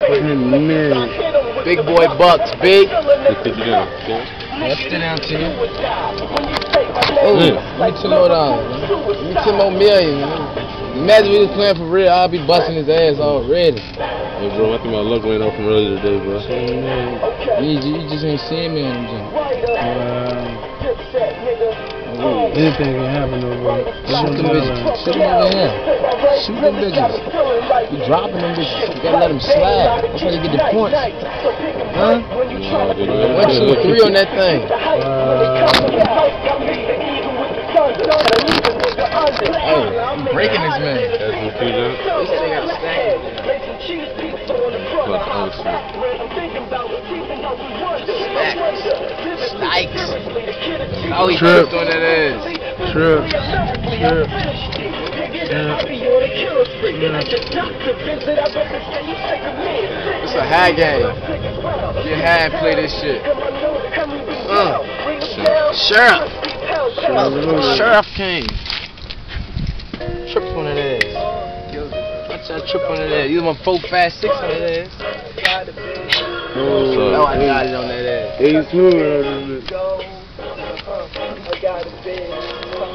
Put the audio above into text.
Man. Big boy bucks, big. Let's take you down. Okay? Let's sit down to you. Oh, let me two more dollars. Let me ten more million. Imagine we was playing for real, I'll be busting his ass already. Hey, bro, I think my luck went off from earlier today, bro. You, you just ain't seeing me on the gym. Uh, anything can happen though, bro. Shoot them bitches. Shoot them over here. Shoot them bitches. You dropping them bitches. You gotta let them slide. That's how you get the points. Huh? Nah, they don't One, two, three on that thing. Hey, I'm breaking this man. That's what you done? This thing got a stack. Fuck the other shit. Oh, he Trip. tripped on that ass. Trip. Trip. It's a high game. Get high and play this shit. Uh. Sheriff. Sheriff King. Trip on that ass. Watch that trip on that ass. You want four, five, six on that ass. What's Oh, up? I got it on that ass. Hey, smooth obrigado, beijo.